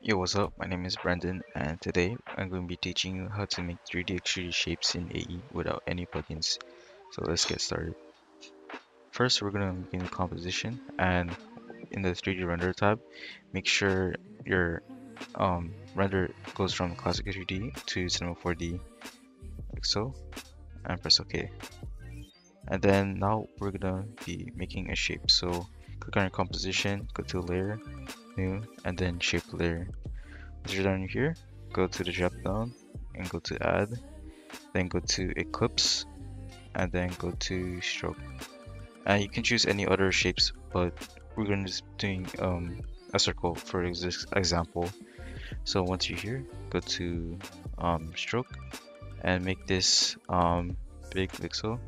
Yo, what's up? My name is Brandon, and today I'm going to be teaching you how to make 3D extruded shapes in AE without any plugins. So let's get started. First, we're going to a composition, and in the 3D render tab, make sure your um, render goes from classic 3D to Cinema 4D, like so, and press OK. And then now we're going to be making a shape. So click on your composition, go to layer, new, and then shape layer. Once you're done here, go to the drop down and go to add, then go to ellipse and then go to stroke. And you can choose any other shapes, but we're going to be doing um, a circle for this example. So once you're here, go to um, stroke and make this um, big pixel,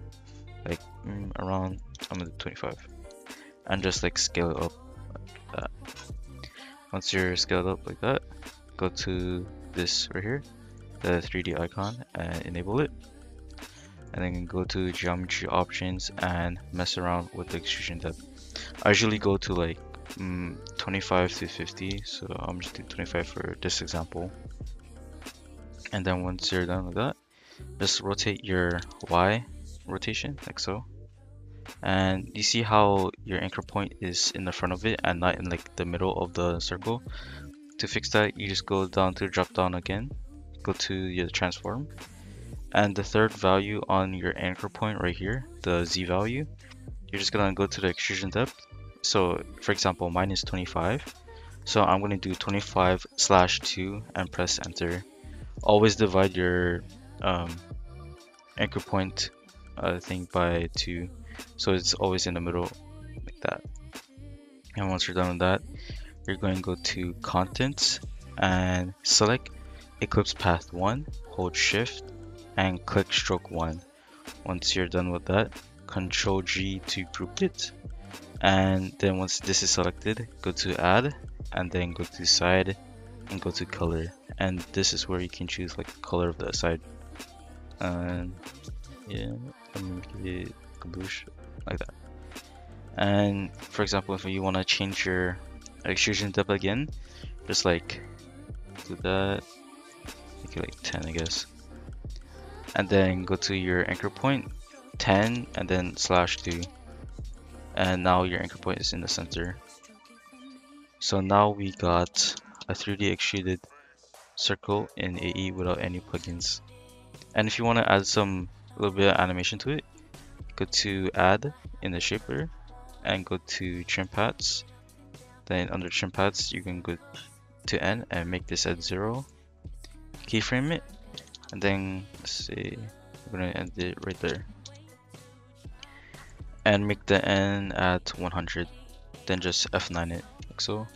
like mm, around I'm gonna 25, and just like scale it up. Once you're scaled up like that, go to this right here, the 3D icon, and enable it. And then go to geometry options and mess around with the extrusion depth. I usually go to like mm, 25 to 50, so I'm just doing 25 for this example. And then once you're done with that, just rotate your Y rotation like so. And you see how your anchor point is in the front of it and not in like the middle of the circle. To fix that, you just go down to drop down again, go to your transform, and the third value on your anchor point right here, the Z value, you're just gonna go to the extrusion depth. So for example, mine is 25. So I'm gonna do 25 slash 2 and press enter. Always divide your um, anchor point uh, thing by 2 so it's always in the middle like that. And once you're done with that you're going to go to contents and select Ellipse path 1 hold shift and click stroke 1 once you're done with that control G to group it. And then once this is selected go to add and then go to side and go to color. And this is where you can choose like the color of the side. And yeah let me make it like that and for example if you want to change your extrusion depth again just like do that. Make it like 10 I guess. And then go to your anchor point 10 and then slash 2 and now your anchor point is in the center. So now we got a 3d extruded circle in AE without any plugins. And if you want to add some little bit of animation to it go to add in the shaper and go to trim paths then under trim paths you can go to end and make this at zero. Keyframe it. And then let's see we're gonna end it right there. And make the end at 100 then just f9 it like so.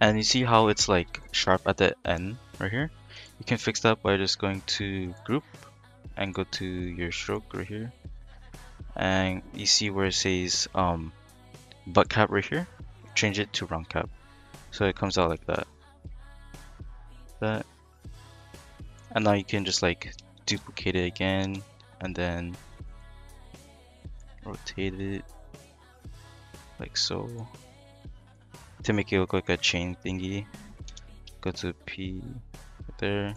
And you see how it's like sharp at the end right here? You can fix that by just going to group and go to your stroke right here. And you see where it says um, butt cap right here. Change it to round cap. So it comes out like that. That. And now you can just like duplicate it again and then rotate it like so to make it look like a chain thingy. Go to P right there.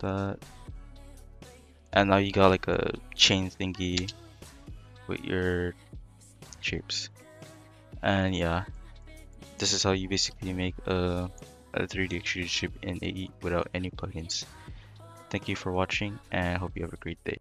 That. And now you got like a chain thingy with your shapes. And yeah, this is how you basically make a, a 3D extrusion chip in AE without any plugins. Thank you for watching and hope you have a great day.